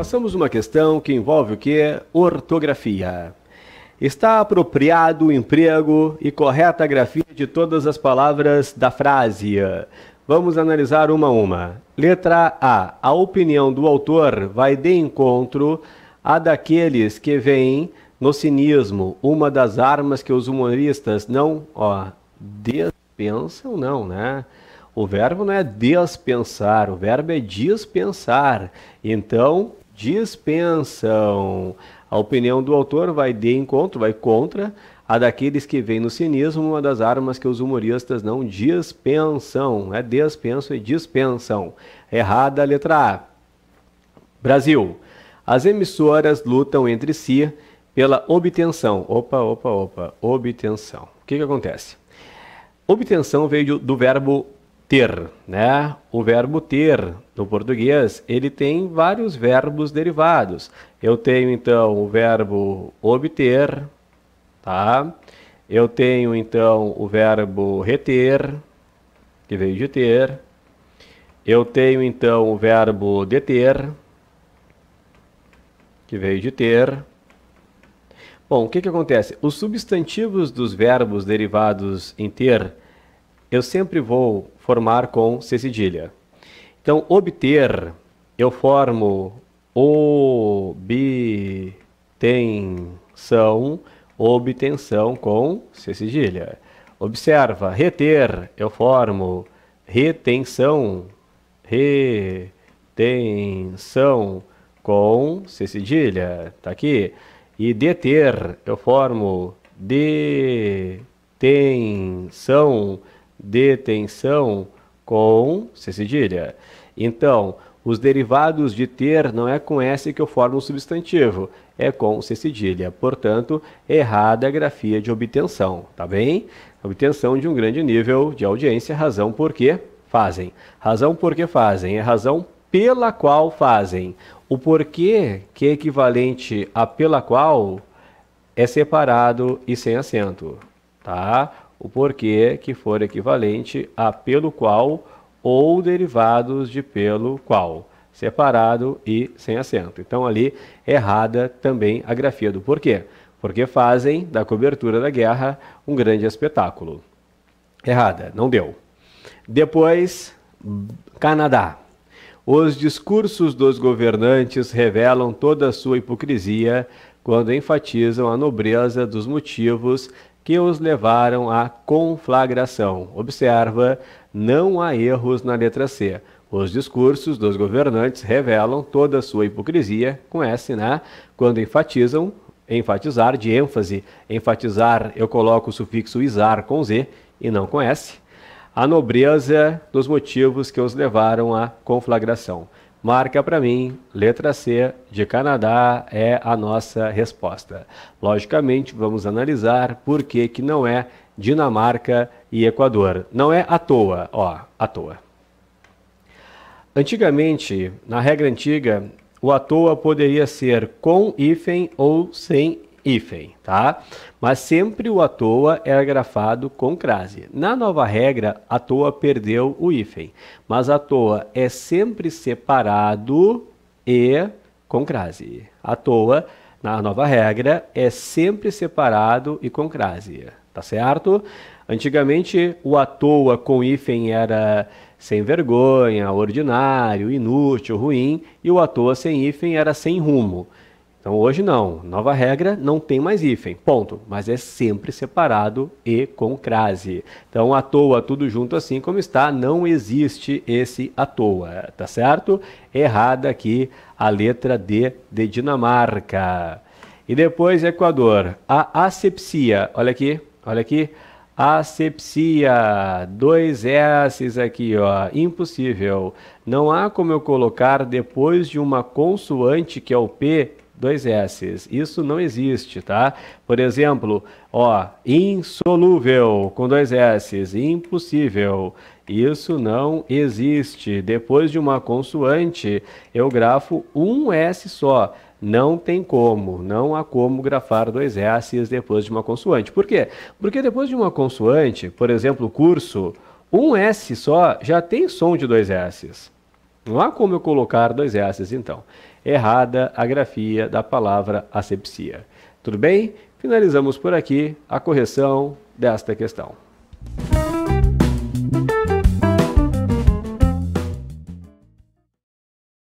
Façamos uma questão que envolve o que? Ortografia. Está apropriado o emprego e correta a grafia de todas as palavras da frase. Vamos analisar uma a uma. Letra A. A opinião do autor vai de encontro à daqueles que veem no cinismo uma das armas que os humoristas não ó, dispensam, não, né? O verbo não é dispensar, o verbo é dispensar. Então, dispensam. A opinião do autor vai de encontro, vai contra a daqueles que veem no cinismo uma das armas que os humoristas não dispensam. É dispensam e dispensam. Errada a letra A. Brasil. As emissoras lutam entre si pela obtenção. Opa, opa, opa. Obtenção. O que, que acontece? Obtenção veio do verbo ter, né? O verbo ter no português, ele tem vários verbos derivados. Eu tenho então o verbo obter, tá? Eu tenho então o verbo reter, que veio de ter. Eu tenho então o verbo deter, que veio de ter. Bom, o que, que acontece? Os substantivos dos verbos derivados em ter, eu sempre vou formar com C cedilha. Então, obter, eu formo obtenção, obtenção com C cedilha. Observa, reter, eu formo retenção, retenção com C cedilha, tá aqui. E deter, eu formo detenção, detenção com C cedilha. Então, os derivados de ter não é com S que eu formo um substantivo, é com C cedilha. Portanto, errada a grafia de obtenção, tá bem? Obtenção de um grande nível de audiência, razão por que fazem. Razão por que fazem, é razão pela qual fazem. O porquê, que é equivalente a pela qual, é separado e sem acento, tá? O porquê que for equivalente a pelo qual ou derivados de pelo qual, separado e sem acento. Então ali errada também a grafia do porquê, porque fazem da cobertura da guerra um grande espetáculo. Errada, não deu. Depois, Canadá. Os discursos dos governantes revelam toda a sua hipocrisia quando enfatizam a nobreza dos motivos que os levaram à conflagração. Observa, não há erros na letra C. Os discursos dos governantes revelam toda a sua hipocrisia, com S, né? Quando enfatizam, enfatizar de ênfase, enfatizar, eu coloco o sufixo isar com Z e não com S, a nobreza dos motivos que os levaram à conflagração. Marca para mim, letra C de Canadá é a nossa resposta. Logicamente, vamos analisar por que, que não é Dinamarca e Equador. Não é à toa, ó, à toa. Antigamente, na regra antiga, o à toa poderia ser com hífen ou sem hífen, tá? Mas sempre o à toa era grafado com crase. Na nova regra, à toa perdeu o hífen, mas à toa é sempre separado e com crase. À toa, na nova regra, é sempre separado e com crase, tá certo? Antigamente, o à toa com hífen era sem vergonha, ordinário, inútil, ruim, e o à toa sem hífen era sem rumo. Então hoje não, nova regra, não tem mais hífen, ponto. Mas é sempre separado e com crase. Então à toa, tudo junto assim como está, não existe esse à toa, tá certo? Errada aqui a letra D de Dinamarca. E depois Equador, a asepsia, olha aqui, olha aqui. Asepsia, dois S aqui, ó, impossível. Não há como eu colocar depois de uma consoante que é o P dois S's. Isso não existe, tá? Por exemplo, ó, insolúvel com dois S's, impossível. Isso não existe. Depois de uma consoante, eu grafo um S só. Não tem como, não há como grafar dois S's depois de uma consoante. Por quê? Porque depois de uma consoante, por exemplo, curso, um S só já tem som de dois S's. Não há como eu colocar dois S's, então. Errada a grafia da palavra asepsia. Tudo bem? Finalizamos por aqui a correção desta questão.